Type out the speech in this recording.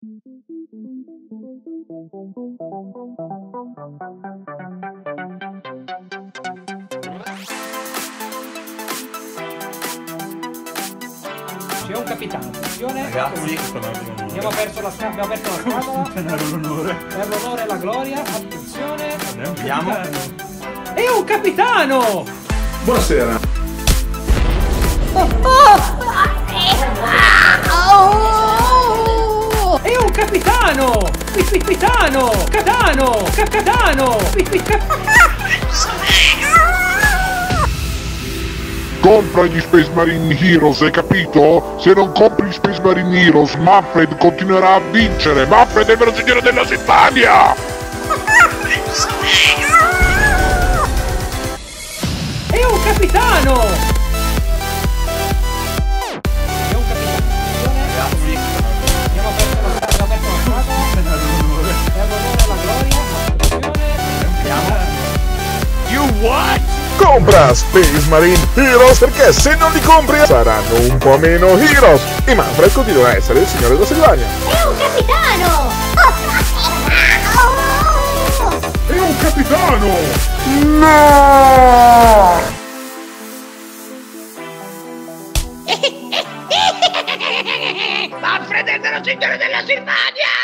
C'è un capitano, attenzione. Ragazzi, Abbiamo perso la scatola, abbiamo aperto la scatola. tenere l'onore. Per l'onore e la gloria, attenzione. Vediamo. È un capitano! Buonasera. È Capitano! Catano! Capitano! Compra gli Space Marine Heroes, hai capito? Se non compri gli Space Marine Heroes, Manfred continuerà a vincere! Manfred è il vero signore della Simbania! È un capitano! What? Compra Space Marine Heroes perché se non li compri saranno un po' meno Heroes e Manfred continua a essere il signore della Silvania. È un capitano! È un capitano! No! Manfred è il vero signore della Silvania!